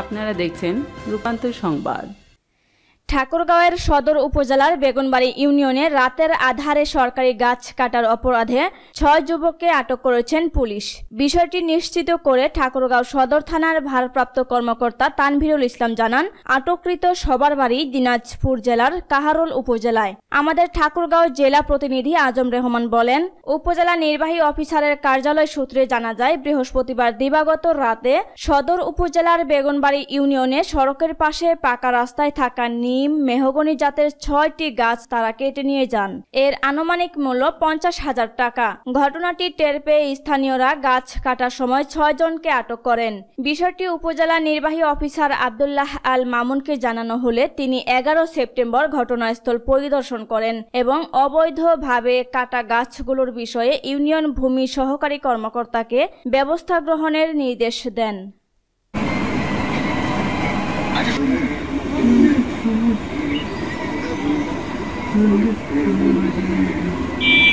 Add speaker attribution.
Speaker 1: আপনারা দেখছেন রূপান্তর সংবাদ।
Speaker 2: ঠাকুরগাঁওয়ের সদর উপজেলার বেগুনবাড়ি ইউনিয়নে রাতের আধারে সরকারি গাছ কাটার অপরাধে ছয় যুবককে আটক করেছেন পুলিশ। বিষয়টি নিশ্চিত করে ঠাকুরগাঁও সদর থানার ভারপ্রাপ্ত কর্মকর্তা তানভীরুল ইসলাম জানান, আটককৃত সবার বাড়ি দিনাজপুর জেলার কাহারোল উপজেলায়। আমাদের ঠাকুরগাঁও জেলা প্রতিনিধি আজম রেহমান বলেন, উপজেলা নির্বাহী অফিসারের কার্যালয় সূত্রে জানা যায়, বৃহস্পতিবার দিবাগত রাতে সদর উপজেলার বেগুনবাড়ি ইউনিয়নে সড়কের পাশে পাকা রাস্তায় থাকা নিম, মেহগনি জাতের ছয়টি গাছ তারা কেটে নিয়ে যান। এর আনুমানিক মূল্য পঞ্চাশ হাজার টাকা। ঘটনাটি টের পেয়ে স্থানীয়রা গাছ কাটার সময় ছয় জনকে আটক করেন। বিষয়টি উপজেলা নির্বাহী অফিসার আবদুল্লাহ আল মামুনকে জানানো হলে তিনি এগারো সেপ্টেম্বর ঘটনাস্থল পরিদর্শন করেন এবং অবৈধভাবে কাটা গাছগুলোর বিষয়ে ইউনিয়ন ভূমি সহকারী কর্মকর্তাকে ব্যবস্থা গ্রহণের নির্দেশ দেন।
Speaker 3: え!